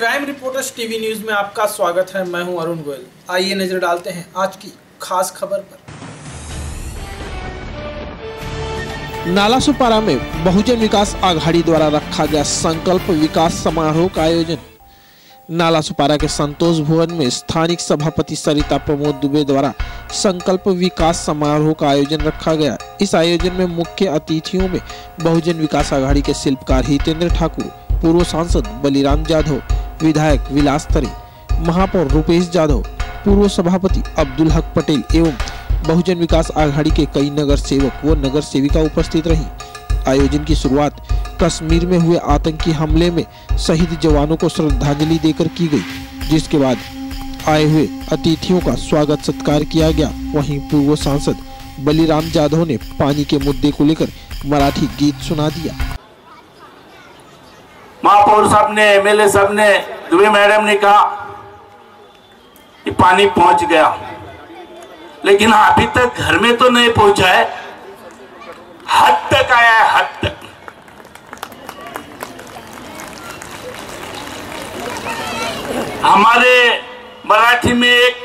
Reporters TV news में आपका स्वागत है। मैं हूँ अरुण गोयल। आइए नज़र डालते हैं आज की खास खबर पर। नालासोपारा में बहुजन विकास आघाड़ी द्वारा रखा गया संकल्प विकास समारोह का आयोजन। नालासोपारा के संतोष भवन में स्थानिक सभापति सरिता प्रमोद दुबे द्वारा संकल्प विकास समारोह का आयोजन रखा गया। इस आयोजन में मुख्य अतिथियों में बहुजन विकास आघाड़ी के शिल्पकार हितेंद्र ठाकुर, पूर्व सांसद बलिराम जाधव विधायक विलास तरे, महापौर रूपेश जाधव, पूर्व सभापति अब्दुल हक पटेल एवं बहुजन विकास आघाड़ी के कई नगर सेवक व नगर सेविका उपस्थित रही। आयोजन की शुरुआत कश्मीर में हुए आतंकी हमले में शहीद जवानों को श्रद्धांजलि देकर की गई, जिसके बाद आए हुए अतिथियों का स्वागत सत्कार किया गया। वहीं पूर्व सांसद बलिराम जाधव ने पानी के मुद्दे को लेकर मराठी गीत सुना दिया। महापौर साहब ने, एमएलए साहब ने, दुबे मैडम ने कहा कि पानी पहुँच गया। लेकिन अभी तक घर में तो नहीं पहुँचा है। हद तक आया है, हद तक। हमारे मराठी में एक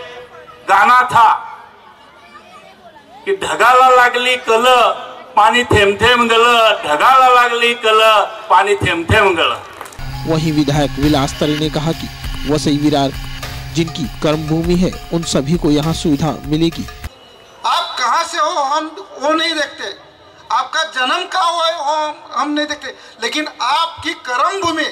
गाना था कि ढगाला लागली कल पाणी थेंब थेंब गल ढगाला लागली कल पाणी थेंब थेंब गल। वहीं विधायक विलास तरे ने कहा कि वसई विरार जिनकी कर्मभूमि है उन सभी को यहाँ सुविधा मिलेगी। आप कहाँ से हो हम वो नहीं देखते। आपका जन्म कहाँ हुआ है वो हम नहीं देखते। लेकिन आपकी कर्म भूमि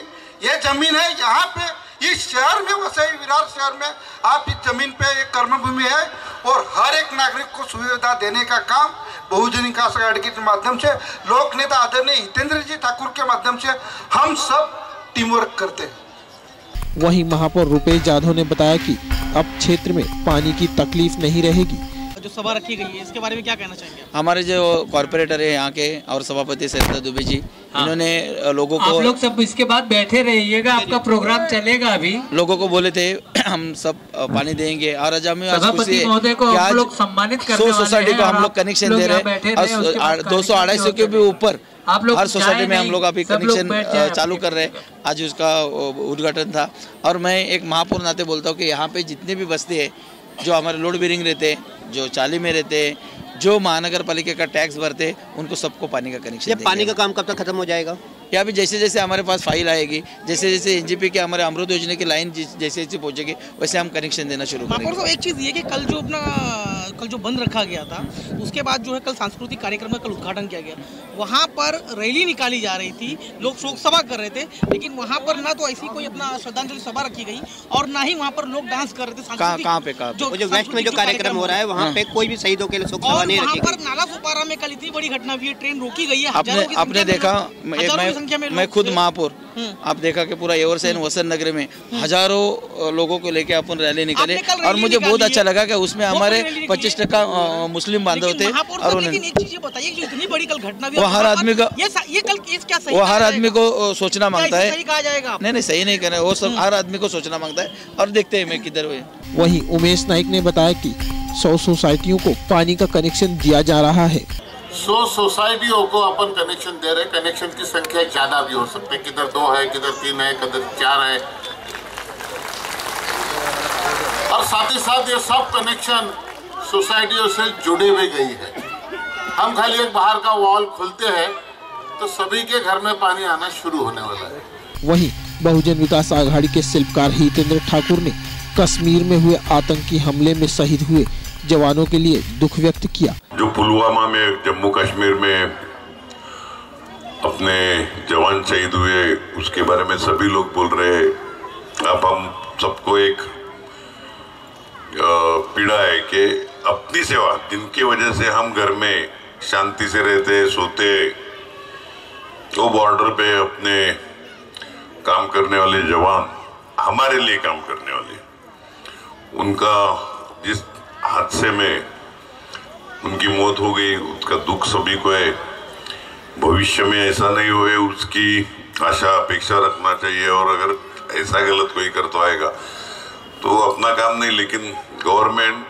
ये ज़मीन है यहाँ पे इस शहर में वसई विरार शहर में, आप इस ज़मीन पे एक कर्मभूमि है और हर एक नागरिक को सुविधा देने का काम बहुजन विकास के माध्यम से, लोक नेता आदरणीय हितेंद्र जी ठाकुर के माध्यम से हम सब टीम वर्क करते हैं। वहीं महापौर रुपेश जाधव ने बताया कि अब क्षेत्र में पानी की तकलीफ़ नहीं रहेगी। जो सभा रखी गई है इसके बारे में क्या कहना चाहेंगे हमारे जो कॉरपोरेटर है यहाँ के और सभापति सरिता दुबे जी हाँ। इन्होंने लोगों आप को लोग सब इसके बाद बैठे रहिएगा आपका प्रोग्राम चलेगा अभी। लोगों को बोले थे हम सब पानी देंगे। और आज हमें आज खुशी सभापति है महोदय को हम आज लोग सम्मानित करने सोसाइटी को हम लोग कनेक्शन दे रहे हैं। दो सौ अढ़ाई सौ के भी ऊपर आप लोग हर सोसाइटी में हम लोग अभी कनेक्शन चालू कर रहे हैं। आज उसका उद्घाटन था। और मैं एक महापौर नाते बोलता हूँ कि यहाँ पे जितने भी बस्ती है जो हमारे लोड बेरिंग रहते हैं जो चाली में रहते हैं जो महानगर पालिका का टैक्स भरते उनको सबको पानी का कनेक्शन ये पानी का काम कब तक खत्म हो जाएगा? या भी जैसे जैसे हमारे पास फ़ाइल आएगी जैसे जैसे एनजीपी के हमारे अमृत योजना की लाइन जैसे जैसे पहुंचेगी वैसे हम कनेक्शन देना शुरू करेंगे। एक चीज़ ये कि कल जो अपना कल जो बंद रखा गया था उसके बाद जो है कल सांस्कृतिक कार्यक्रम का कल उद्घाटन किया गया वहाँ पर रैली निकाली जा रही थी लोग शोक सभा कर रहे थे लेकिन वहाँ पर ना तो ऐसी कोई अपना श्रद्धांजलि सभा रखी गई और ना ही वहाँ पर लोग डांस कर रहे थे कहाँ पे कहाँ पे? जो वेस्ट में जो कार्यक्रम हो रहा है वहाँ पे कोई भी शहीदों के लिए शोक सभा नहीं रखी पर नाला सुपारा में कल इतनी बड़ी घटना हुई है ट्रेन रोकी गई है आपने देखा मैं खुद। महापौर हम्म। आप देखा कि पूरा एवरसेन वसंत नगर में हज़ारों लोगों को लेके अपन रैली निकले और मुझे बहुत अच्छा लगा कि उसमें हमारे पच्चीस है। टका मुस्लिम बांधव थे और उन्होंने एक चीज़ बताइए जो इतनी बड़ी कल घटना हुई वो हर आदमी को- ये ये कल केस क्या सही वो हर आदमी को सोचना माँगता है। सही कहा जाएगा आप? नहीं नहीं सही नहीं कर रहे वो सब हर आदमी को सोचना माँगता है और देखते हैं मैं किधर हुए। वहीं उमेश नाइक ने बताया की सौ सोसाइटियों को पानी का कनेक्शन दिया जा रहा है। सौ सोसाइटियों को अपन कनेक्शन दे रहे कनेक्शन की संख्या ज़्यादा भी हो सकती है। किधर दो है किधर तीन है किधर चार है। और साथ ही साथ ये सब कनेक्शन सोसाइटियों से जुड़े हुए गई है। हम खाली एक बाहर का वॉल खुलते हैं तो सभी के घर में पानी आना शुरू होने वाला है। वहीं बहुजन विकास आघाड़ी के शिल्पकार हितेंद्र ठाकुर ने कश्मीर में हुए आतंकी हमले में शहीद हुए जवानों के लिए दुख व्यक्त किया। जो पुलवामा में जम्मू कश्मीर में अपने जवान शहीद हुए उसके बारे में सभी लोग बोल रहे हैं। अब हम सबको एक पीड़ा है कि अपनी सेवा, जिनकी वजह से हम घर में शांति से रहते, सोते वो बॉर्डर पे अपने काम करने वाले जवान, हमारे लिए काम करने वाले, उनका जिस हादसे में उनकी मौत हो गई, उसका दुख सभी को है। भविष्य में ऐसा नहीं हुए, उसकी आशा, अपेक्षा रखना चाहिए, और अगर ऐसा गलत कोई कर तो आएगा। तो अपना काम नहीं, लेकिन गवर्नमेंट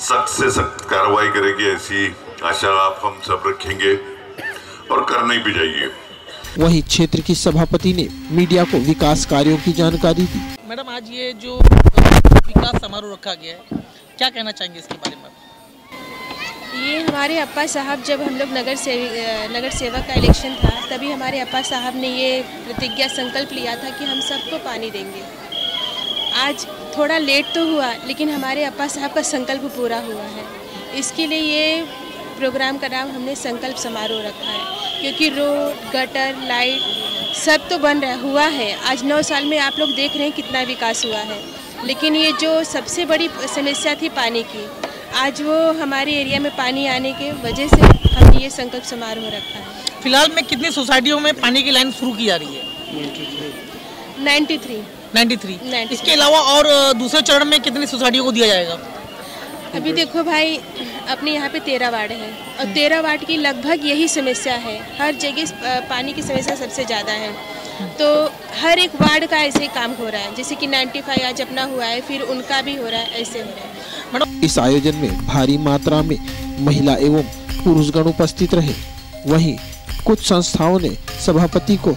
सख्त से सख्त कार्रवाई करेगी ऐसी आशा आप हम सब रखेंगे और करनी भी चाहिए। वहीं क्षेत्र की सभापति ने मीडिया को विकास कार्यों की जानकारी दी। मैडम आज ये जो विकास समारोह रखा गया है क्या कहना चाहेंगे इसके बारे में? ये हमारे अप्पा साहब जब हम लोग नगर से नगर सेवक का इलेक्शन था तभी हमारे अप्पा साहब ने ये प्रतिज्ञा संकल्प लिया था कि हम सबको पानी देंगे। आज थोड़ा लेट तो हुआ लेकिन हमारे अप्पा साहब का संकल्प पूरा हुआ है। इसके लिए ये प्रोग्राम का नाम हमने संकल्प समारोह रखा है क्योंकि रोड गटर लाइट सब तो बन रहा हुआ है। आज नौ साल में आप लोग देख रहे हैं कितना विकास हुआ है। लेकिन ये जो सबसे बड़ी समस्या थी पानी की आज वो हमारे एरिया में पानी आने के वजह से हमने ये संकल्प समारोह रखा है। फ़िलहाल में कितनी सोसाइटियों में पानी की लाइन शुरू की जा रही है? 93 93 इसके अलावा और दूसरे चरण में कितनी सोसाइटियों को दिया जाएगा? अभी देखो भाई अपने यहाँ पे तेरह वार्ड हैं और तेरह वार्ड की लगभग यही समस्या है। हर जगह पानी की समस्या सबसे ज़्यादा है। तो हर एक वार्ड का ऐसे ही काम हो रहा है जैसे कि 95 आज अपना हुआ है फिर उनका भी हो रहा है ऐसे हो रहा है। इस आयोजन में भारी मात्रा में महिला एवं पुरुषगण उपस्थित रहे। वहीं कुछ संस्थाओं ने सभापति को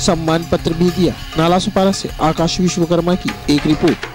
सम्मान पत्र भी दिया। नाला सुपारा से आकाश विश्वकर्मा की एक रिपोर्ट।